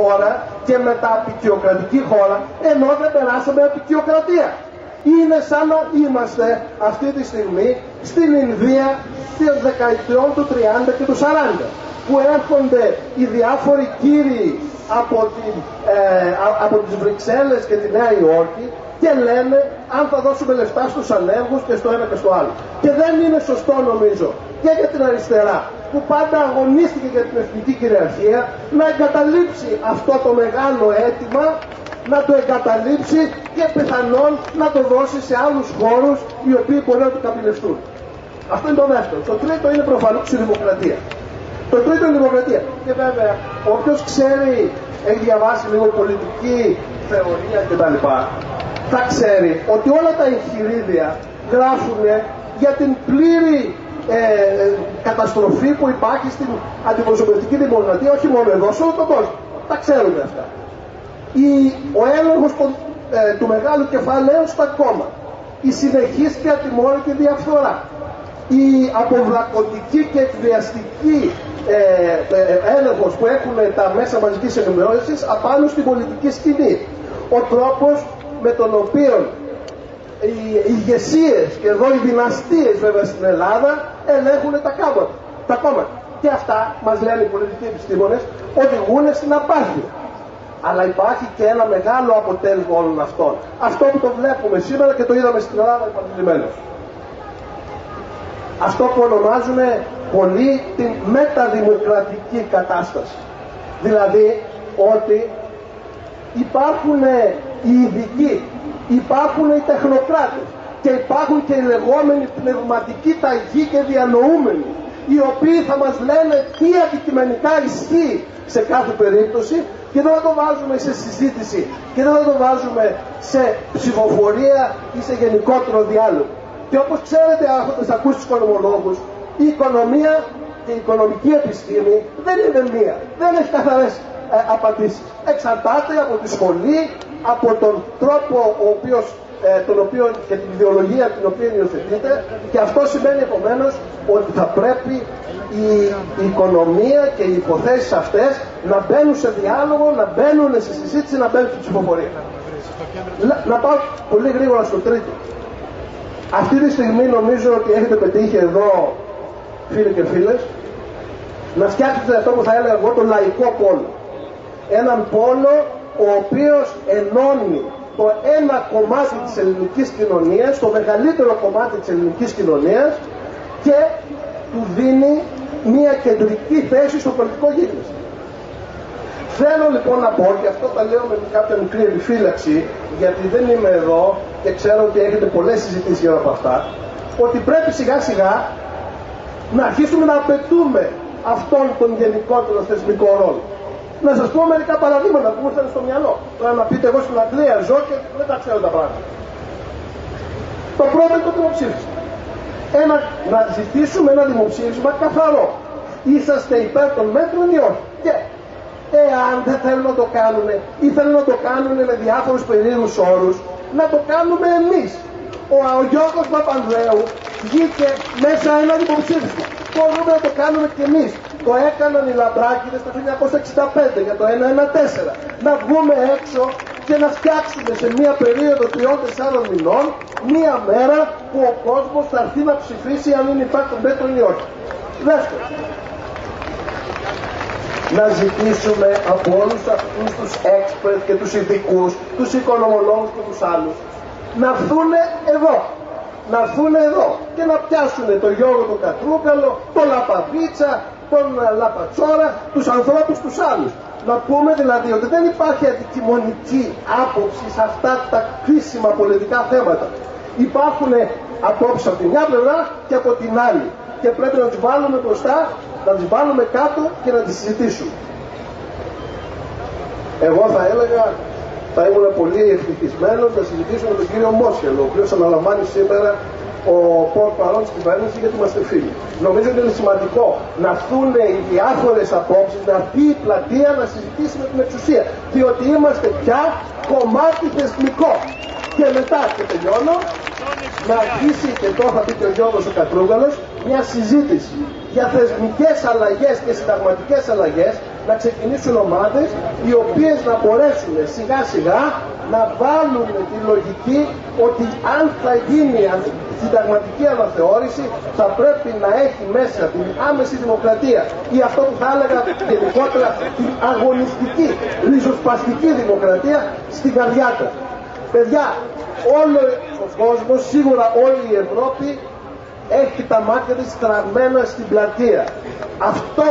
χώρα και μεταπικιοκρατική χώρα, ενώ δεν περάσαμε απικιοκρατία. Είναι σαν να είμαστε αυτή τη στιγμή στην Ινδία των δεκαετιών του 30 και του 40 που έρχονται οι διάφοροι κύριοι από, την, ε, από τις Βρυξέλλες και τη Νέα Υόρκη και λένε αν θα δώσουμε λεφτά στους ανέργους και στο ένα και στο άλλο. Και δεν είναι σωστό νομίζω και για την αριστερά που πάντα αγωνίστηκε για την εθνική κυριαρχία να εγκαταλείψει αυτό το μεγάλο αίτημα να το εγκαταλείψει και πιθανόν να το δώσει σε άλλους χώρους οι οποίοι μπορεί να το καπηλευτούν. Αυτό είναι το δεύτερο. Το τρίτο είναι προφανώς η δημοκρατία. Το τρίτο είναι η δημοκρατία. Και βέβαια, όποιος ξέρει, έχει διαβάσει λίγο πολιτική θεωρία κτλ. Θα ξέρει ότι όλα τα εγχειρίδια γράφουν για την πλήρη ε, καταστροφή που υπάρχει στην αντιπροσωπευτική δημοκρατία, όχι μόνο εδώ, σε όλο τον κόσμο. Τα ξέρουμε αυτά. Η, ο έλεγχος ε, του μεγάλου κεφαλαίου στα κόμματα. Η συνεχής και ατιμόρυτη διαφθορά. Η αποβλακωτική και εκβιαστική ε, ε, έλεγχος που έχουν τα μέσα μαζικής ενημέρωσης απάνω στην πολιτική σκηνή. Ο τρόπος με τον οποίο οι ηγεσίες και εδώ οι δυναστείες βέβαια στην Ελλάδα ελέγχουν τα κόμματα. Τα κόμματα. Και αυτά, μας λένε οι πολιτικοί επιστήμονες, οδηγούν στην απάθεια. Αλλά υπάρχει και ένα μεγάλο αποτέλεσμα όλων αυτών. Αυτό που το βλέπουμε σήμερα και το είδαμε στην Ελλάδα επανειλημμένως. Αυτό που ονομάζουμε πολύ την μεταδημοκρατική κατάσταση. Δηλαδή ότι υπάρχουν οι ειδικοί, υπάρχουν οι τεχνοκράτες και υπάρχουν και οι λεγόμενοι πνευματικοί ταγοί και διανοούμενοι οι οποίοι θα μας λένε τι αντικειμενικά ισχύει σε κάθε περίπτωση και δεν θα το βάζουμε σε συζήτηση και δεν θα το βάζουμε σε ψηφοφορία ή σε γενικότερο διάλογο. Και όπως ξέρετε έχοντας ακούσει τους οικονομολόγους, η οικονομία και η οικονομική επιστήμη δεν είναι μία. Δεν έχει καθαρές ε, απαντήσεις. Εξαρτάται από τη σχολή, από τον τρόπο ο οποίος, ε, τον οποίο και την ιδεολογία την οποία υιοθετείται και αυτό σημαίνει επομένως ότι θα πρέπει η, η οικονομία και οι υποθέσεις αυτές να μπαίνουν σε διάλογο, να μπαίνουν σε συζήτηση, να μπαίνουν στην ψηφοφορία. Να, να πάω πολύ γρήγορα στο τρίτο. Αυτή τη στιγμή νομίζω ότι έχετε πετύχει εδώ φίλοι και φίλες να φτιάξετε αυτό που θα έλεγα εγώ το λαϊκό πόλο. Έναν πόλο ο οποίος ενώνει το ένα κομμάτι της ελληνικής κοινωνίας, το μεγαλύτερο κομμάτι της ελληνικής κοινωνίας και του δίνει μια κεντρική θέση στο πολιτικό γίγνεσθε. Θέλω λοιπόν να πω, και αυτό τα λέω με κάποια μικρή επιφύλαξη, γιατί δεν είμαι εδώ και ξέρω ότι έχετε πολλές συζητήσεις για από αυτά, ότι πρέπει σιγά σιγά να αρχίσουμε να απαιτούμε αυτόν τον γενικότερο θεσμικό ρόλο. Να σας πω μερικά παραδείγματα που μου ήρθαν στο μυαλό. Τώρα να πείτε εγώ στην Αγγλία ζω και δεν τα ξέρω τα πράγματα. Το πρώτο είναι το δημοψήφισμα. Ένα, να ζητήσουμε ένα δημοψήφισμα καθαρό. Είσαστε υπέρ των μέτρων ή όχι; Και εάν δεν θέλουν να το κάνουν ή θέλουν να το κάνουν με διάφορους περίεργους όρους, να το κάνουμε εμείς. Ο, ο Γιώργος Παπανδρέου βγήκε μέσα ένα δημοψήφισμα. Μπορούμε να το κάνουμε κι εμείς. Το έκαναν οι Λαμπράκηδες το 1965 για το 114. Να βγούμε έξω και να φτιάξουμε σε μία περίοδο 3-4 μηνών μία μέρα που ο κόσμος θα έρθει να ψηφίσει αν είναι υπέρ των μέτρων ή όχι. Δεύτερο, να ζητήσουμε από όλους αυτούς τους experts και τους ειδικούς, τους οικονομολόγους και τους άλλους να έρθουν εδώ να έρθουν εδώ και να πιάσουν τον Γιώργο τον Κατρούκαλο, τον Λαπαβίτσα, τον Λαπατσόρα, τους ανθρώπους τους άλλους. Να πούμε δηλαδή ότι δεν υπάρχει αντικειμονική άποψη σε αυτά τα κρίσιμα πολιτικά θέματα. Υπάρχουν απόψεις από τη μια πλευρά και από την άλλη. Και πρέπει να τις βάλουμε μπροστά, να τις βάλουμε κάτω και να τις συζητήσουμε. Εγώ θα έλεγα θα ήμουν πολύ ευτυχισμένος να συζητήσω με τον κύριο Μόσχελο, ο οποίος αναλαμβάνει σήμερα ο πόρ παρόν τη κυβέρνηση γιατί είμαστε φίλοι. Νομίζω ότι είναι σημαντικό να έρθουν οι διάφορες απόψεις, να έρθει η πλατεία να συζητήσει με την εξουσία. Διότι είμαστε πια κομμάτι θεσμικό. Και μετά, και τελειώνω, να αρχίσει, και τώρα θα πει και ο Γιώργος ο Κατρούγαλος, μια συζήτηση για θεσμικές αλλαγές και συνταγματικές αλλαγές να ξεκινήσουν ομάδες οι οποίες να μπορέσουν σιγά σιγά να βάλουν τη λογική ότι αν θα γίνει συνταγματική αναθεώρηση θα πρέπει να έχει μέσα την άμεση δημοκρατία ή αυτό που θα έλεγα γενικότερα την αγωνιστική, ριζοσπαστική δημοκρατία στην καρδιά του. Παιδιά, όλο ο κόσμος, σίγουρα όλη η Ευρώπη έχει τα μάτια της στραμμένα στην πλατεία. Αυτό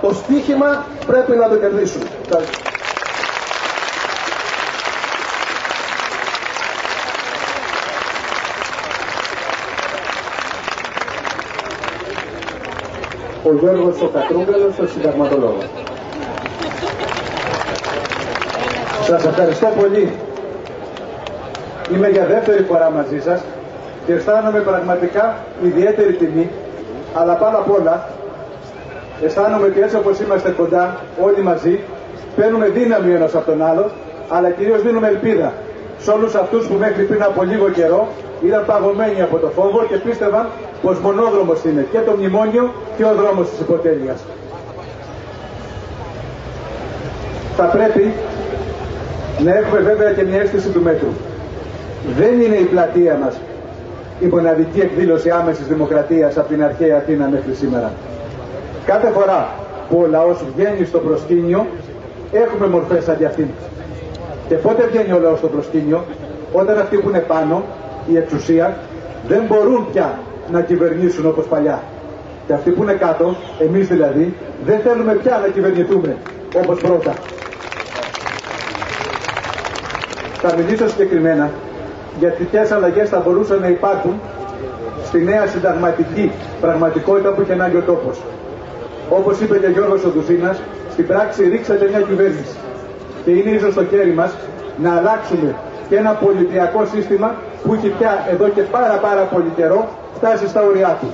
το στίχημα πρέπει να το κερδίσουμε. ο Γιώργος ο Κατρούγκαλος, ο συνταγματολόγος. Σας ευχαριστώ πολύ. Είμαι για δεύτερη φορά μαζί σας και αισθάνομαι πραγματικά ιδιαίτερη τιμή, αλλά πάνω απ' όλα αισθάνομαι ότι έτσι όπως είμαστε κοντά όλοι μαζί, παίρνουμε δύναμη ένας από τον άλλο, αλλά κυρίως δίνουμε ελπίδα σε όλους αυτούς που μέχρι πριν από λίγο καιρό ήταν παγωμένοι από το φόβο και πίστευαν πως μονόδρομος είναι και το μνημόνιο και ο δρόμος της υποτέλειας. Θα πρέπει να έχουμε βέβαια και μια αίσθηση του μέτρου. Δεν είναι η πλατεία μας η μοναδική εκδήλωση άμεσης δημοκρατίας από την αρχαία Αθήνα μέχρι σήμερα. Κάθε φορά που ο λαός βγαίνει στο προσκήνιο έχουμε μορφές σαν αυτήν. Και πότε βγαίνει ο λαός στο προσκήνιο, όταν αυτοί που είναι πάνω, η εξουσία, δεν μπορούν πια να κυβερνήσουν όπως παλιά. Και αυτοί που είναι κάτω, εμείς δηλαδή, δεν θέλουμε πια να κυβερνηθούμε όπως πρώτα. Θα μιλήσω συγκεκριμένα για ποιες αλλαγές θα μπορούσαν να υπάρχουν στη νέα συνταγματική πραγματικότητα που έχει ανάγκη ο τόπος. Όπως είπε και ο Γιώργος Οδουζίνας, στην πράξη ρίξατε μια κυβέρνηση. Και είναι ίσως στο χέρι μας να αλλάξουμε και ένα πολιτιακό σύστημα που έχει πια εδώ και πάρα πάρα πολύ καιρό φτάσει στα ωριά του.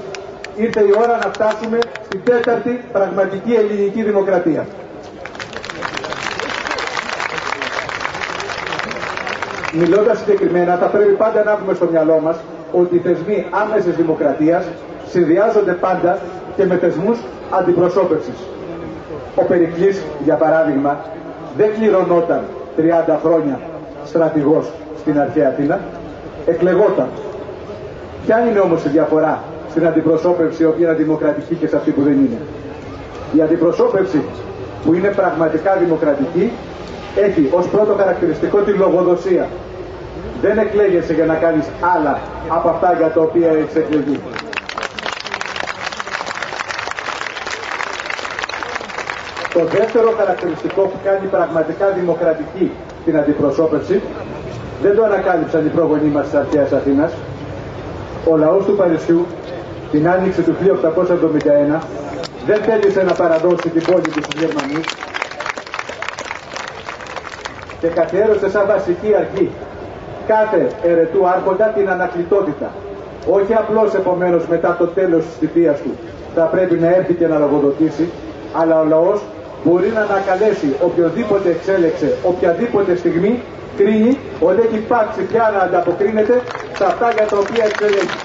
Ήρθε η ώρα να φτάσουμε στην τέταρτη πραγματική ελληνική δημοκρατία. Μιλώντας συγκεκριμένα, θα πρέπει πάντα να έχουμε στο μυαλό μας ότι οι θεσμοί άμεσης δημοκρατίας συνδυάζονται πάντα και με θεσμούς αντιπροσώπευσης. Ο Περικλής, για παράδειγμα, δεν κληρονόταν 30 χρόνια στρατηγός στην αρχαία Αθήνα, εκλεγόταν. Ποια είναι όμως η διαφορά στην αντιπροσώπευση, η οποία είναι δημοκρατική και σε αυτή που δεν είναι; Η αντιπροσώπευση που είναι πραγματικά δημοκρατική έχει ως πρώτο χαρακτηριστικό τη λογοδοσία. Δεν εκλέγεσαι για να κάνεις άλλα από αυτά για τα οποία έχεις εκλεγεί. Το δεύτερο χαρακτηριστικό που κάνει πραγματικά δημοκρατική την αντιπροσώπευση δεν το ανακάλυψαν οι πρόγονοί μας της αρχαίας Αθήνας. Ο λαός του Παρισιού την άνοιξη του 1871 δεν θέλησε να παραδώσει την πόλη του στους Γερμανούς και καθιέρωσε σαν βασική αρχή κάθε ερετού άρχοντα την ανακλητότητα. Όχι απλώς επομένως μετά το τέλος της θητείας του θα πρέπει να έρθει και να λογοδοτήσει, αλλά ο λαός μπορεί να ανακαλέσει οποιοδήποτε εξέλεξε, οποιαδήποτε στιγμή κρίνει ότι έχει υπάρξει πια να ανταποκρίνεται σε αυτά για τα οποία εξελέγει.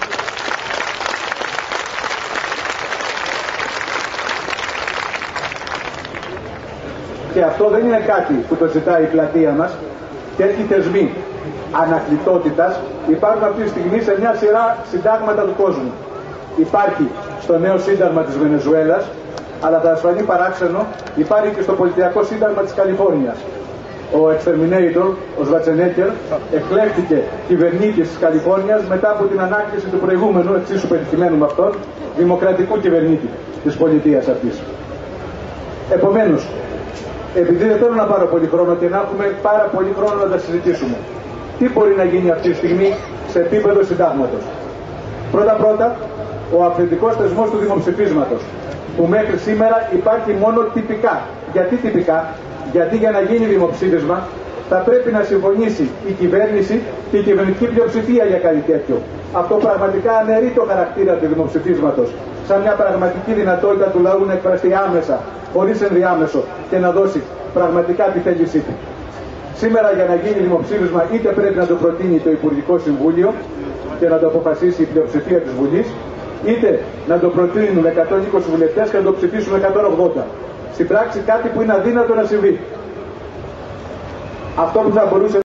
Και αυτό δεν είναι κάτι που το ζητάει η πλατεία μας. Τέτοιοι θεσμοί ανακλητότητας υπάρχουν αυτή τη στιγμή σε μια σειρά συντάγματα του κόσμου. Υπάρχει στο νέο σύνταγμα της Βενεζουέλας, αλλά θα ασφαλεί παράξενο υπάρχει και στο πολιτιακό σύνταγμα της Καλιφόρνιας. Ο exterminator, ο Σβατσενέκερ, εκλέχθηκε κυβερνήτης της Καλιφόρνιας μετά από την ανάκληση του προηγούμενου, εξίσου πετυχημένου με αυτόν, δημοκρατικού κυβερνήτη της πολιτείας αυτής. Επομένως, επειδή δεν θέλω να πάρω πολύ χρόνο και να έχουμε πάρα πολύ χρόνο να τα συζητήσουμε, τι μπορεί να γίνει αυτή τη στιγμή σε επίπεδο συντάγματος; Πρώτα-πρώτα, ο αυθεντικός θεσμός του δημοψηφίσματος, που μέχρι σήμερα υπάρχει μόνο τυπικά. Γιατί τυπικά, γιατί για να γίνει δημοψήφισμα θα πρέπει να συμφωνήσει η κυβέρνηση και η κυβερνητική πλειοψηφία για κάτι τέτοιο. Αυτό πραγματικά αναιρεί το χαρακτήρα του δημοψηφίσματος σαν μια πραγματική δυνατότητα του λαού να εκφραστεί άμεσα, χωρίς ενδιάμεσο και να δώσει πραγματικά τη θέλησή του. Σήμερα για να γίνει δημοψήφισμα είτε πρέπει να το προτείνει το Υπουργικό Συμβούλιο και να το αποφασίσει η πλειοψηφία της Βουλής, είτε να το προτείνουν 120 βουλευτές και να το ψηφίσουν 180. στην πράξη κάτι που είναι αδύνατο να συμβεί. Αυτό που θα μπορούσε